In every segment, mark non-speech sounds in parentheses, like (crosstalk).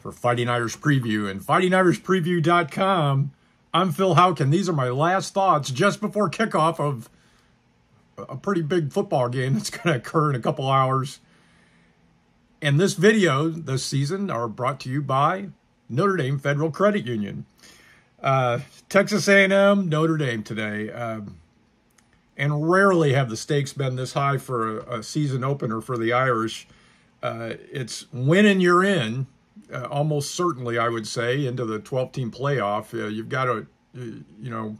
for Fighting Irish Preview and fightingirishpreview.com. I'm Phil Houken. These are my last thoughts just before kickoff of a pretty big football game that's going to occur in a couple hours. And this video this season are brought to you by Notre Dame Federal Credit Union. Uh, Texas A&M, Notre Dame today. Um, and rarely have the stakes been this high for a, a season opener for the Irish. Uh, it's winning you're in, uh, almost certainly, I would say, into the 12 team playoff. Uh, you've got to, uh, you know,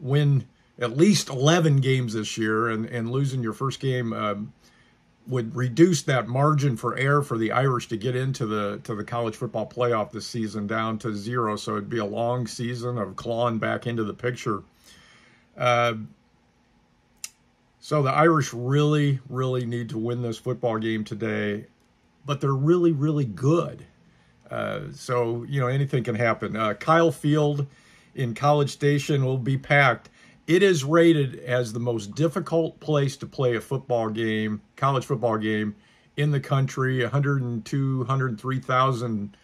win at least 11 games this year, and, and losing your first game um, would reduce that margin for error for the Irish to get into the to the college football playoff this season down to zero. So it'd be a long season of clawing back into the picture. Uh, so the Irish really, really need to win this football game today, but they're really, really good. Uh, so, you know, anything can happen. Uh, Kyle Field in College Station will be packed. It is rated as the most difficult place to play a football game, college football game in the country. 102, 103,000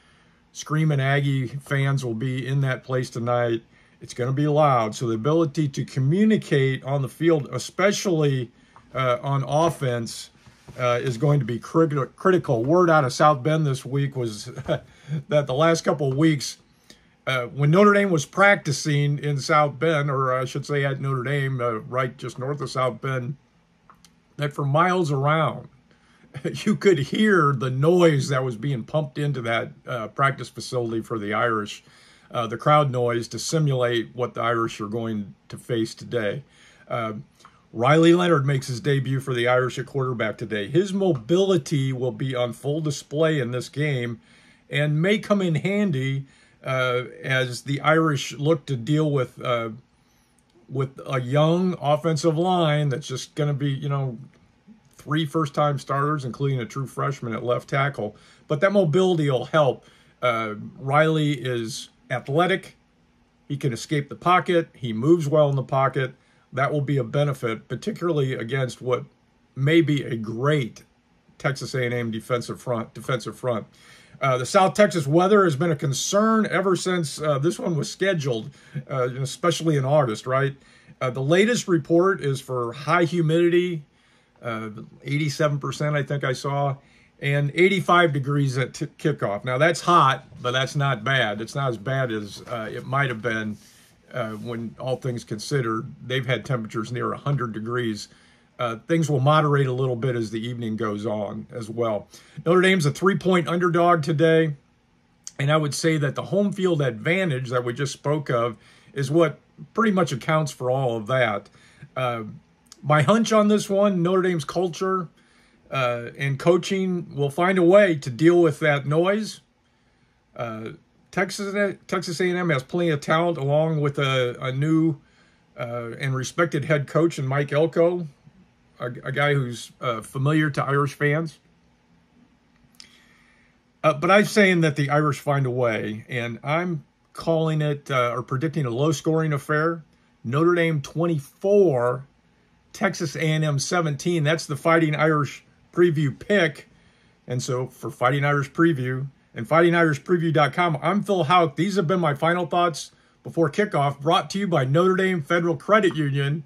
screaming Aggie fans will be in that place tonight. It's going to be loud. So the ability to communicate on the field, especially uh, on offense, uh, is going to be crit- critical. Word out of South Bend this week was (laughs) that the last couple of weeks, uh, when Notre Dame was practicing in South Bend, or I should say at Notre Dame, uh, right just north of South Bend, that for miles around, (laughs) you could hear the noise that was being pumped into that uh, practice facility for the Irish uh, the crowd noise to simulate what the Irish are going to face today. Riley Leonard makes his debut for the Irish at quarterback today. His mobility will be on full display in this game and may come in handy uh, as the Irish look to deal with uh, with a young offensive line that's just going to be, you know, three first-time starters, including a true freshman at left tackle. But that mobility will help. Uh, Riley is athletic. He can escape the pocket. He moves well in the pocket. That will be a benefit, particularly against what may be a great Texas A&M defensive front. Defensive front. Uh, the South Texas weather has been a concern ever since uh, this one was scheduled, uh, especially in August. Right. Uh, the latest report is for high humidity, 87%. Uh, I think I saw, and 85 degrees at t- kickoff. Now that's hot, but that's not bad. It's not as bad as uh, it might have been uh, when all things considered. They've had temperatures near 100 degrees. Uh, things will moderate a little bit as the evening goes on as well. Notre Dame's a three-point underdog today, and I would say that the home field advantage that we just spoke of is what pretty much accounts for all of that. Uh, my hunch on this one, Notre Dame's culture – uh, and coaching will find a way to deal with that noise. Texas Texas A&M has plenty of talent, along with a, a new uh, and respected head coach in Mike Elko, a, a guy who's uh, familiar to Irish fans. Uh, but I'm saying that the Irish find a way, and I'm calling it uh, or predicting a low-scoring affair. Notre Dame 24, Texas A&M 17. That's the Fighting Irish preview pick. And so for Fighting Irish Preview and fightingirishpreview.com, I'm Phil Houck. These have been my final thoughts before kickoff, brought to you by Notre Dame Federal Credit Union.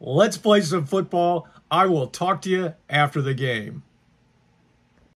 Let's play some football. I will talk to you after the game.